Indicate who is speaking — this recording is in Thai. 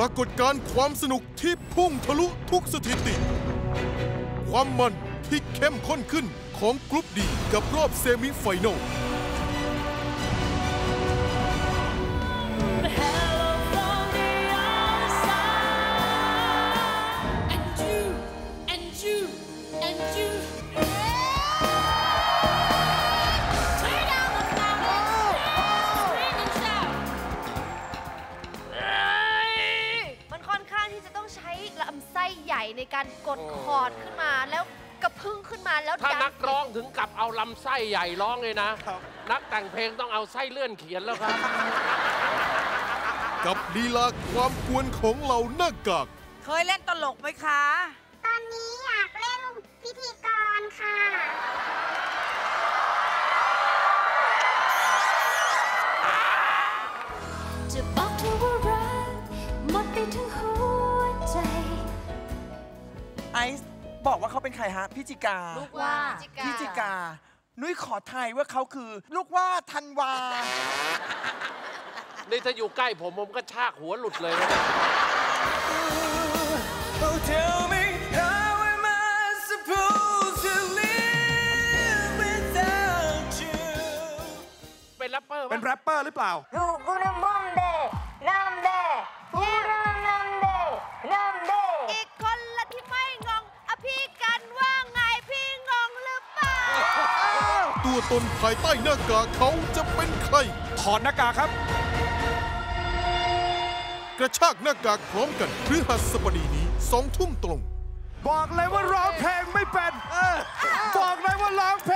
Speaker 1: ปรากฏการณ์ความสนุกที่พุ่งทะลุทุกสถิติ ความมันที่เข้มข้นขึ้นของกรุ๊ปดีกับรอบเซมิไฟแนล
Speaker 2: ใหญ่ในการกดคอร์ดขึ้นมาแล้วกระพึ่งขึ้นมาแล้ว
Speaker 3: ถ้า
Speaker 2: ดั
Speaker 3: นักร้องถึงกับเอาลำไส้ใหญ่ร้องเลยนะ นักแต่งเพลงต้องเอาไส้เลื่อนเขียนแล้วครับ
Speaker 1: กับลีลาความกวนของเหล่าหน้ากาก
Speaker 4: เคยเล่นตลกไหมคะ
Speaker 5: ไอ
Speaker 6: ซ์บอกว่าเขาเป็นใครฮะ พิจิกา
Speaker 2: ลูกหว้า
Speaker 6: พิจิกา นุ้ยขอทายว่าเขาคือ ลูกว่าธันวา
Speaker 3: นี่ถ้าอยู่ใกล้ผมผมก็กระชากหัวหลุดเลยนะ
Speaker 6: Oh tell me how am I supposed to live without you
Speaker 3: เป็นแรปเปอร์ปะ
Speaker 7: เป็นแรปเปอร์หรือเปล่า
Speaker 2: อี
Speaker 1: ตัวตนภายใต้หน้ากากเขาจะเป็นใคร
Speaker 7: ถอดหน้ากากครับ
Speaker 1: กระชากหน้ากากพร้อมกันพฤหัสบดีนี้สองทุ่มตรง
Speaker 7: บอกเลยว่าร้องเพลงไม่เป็น บอกเลยว่าร้องเพลง